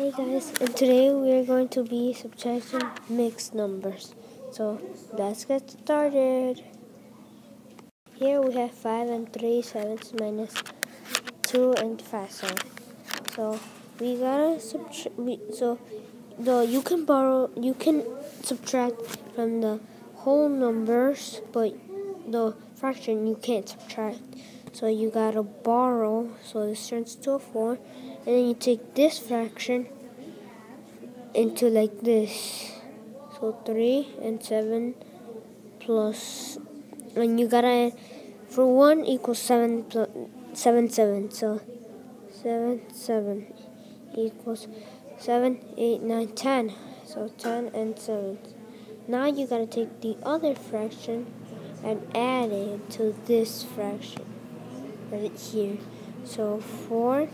Hey guys, and today we are going to be subtracting mixed numbers. So let's get started. Here we have 5 and 3 sevenths minus 2 and 5 sevenths. So we gotta subtract, so the you can borrow, you can subtract from the whole numbers, but the fraction you can't subtract. So you gotta borrow, so this turns to a 4 and then you take this fraction into like this. So 3 and 7 plus and you gotta for 1 equals 7 plus 7 7 so 7 7 equals 7 8 9 10 so 10 and 7 now you gotta take the other fraction and add it to this fraction right here. So 4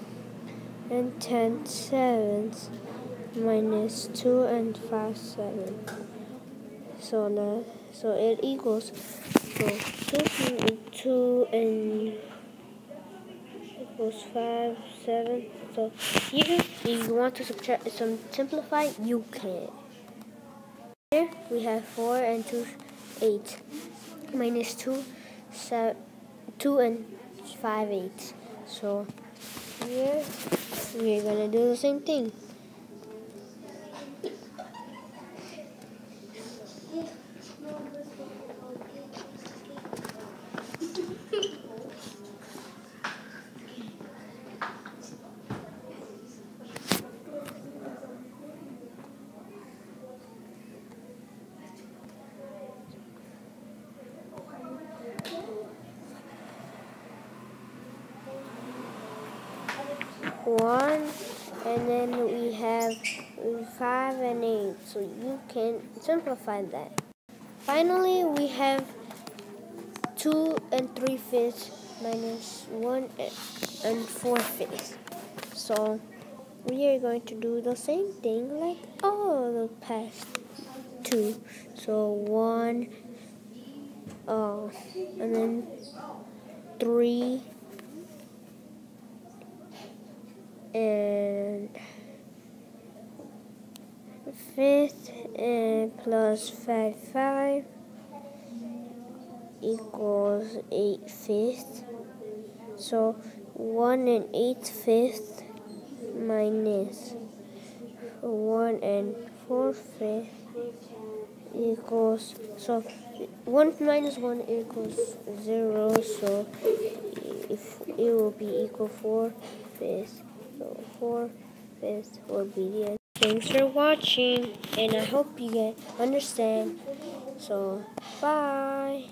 and 10 sevenths minus 2 and 5 sevenths. So, the, so it equals so 2, and 2 and equals 5, 7. So if you want to subtract some simplify, you can. Here we have 4 and 2, 8. Minus 2, 7, 2 and 5 eighths. So here we're gonna do the same thing. One and then we have five and eight. So you can simplify that. Finally we have two and three fifths minus one and four fifths. So we are going to do the same thing like all the past two. So one uh, and then three and fifth and plus five five equals eight fifths. So one and eight fifths minus one and four fifths equals so one minus one equals zero. So if it will be equal four fifths. Will be the end. Thanks for watching, and I hope you get understand. So bye.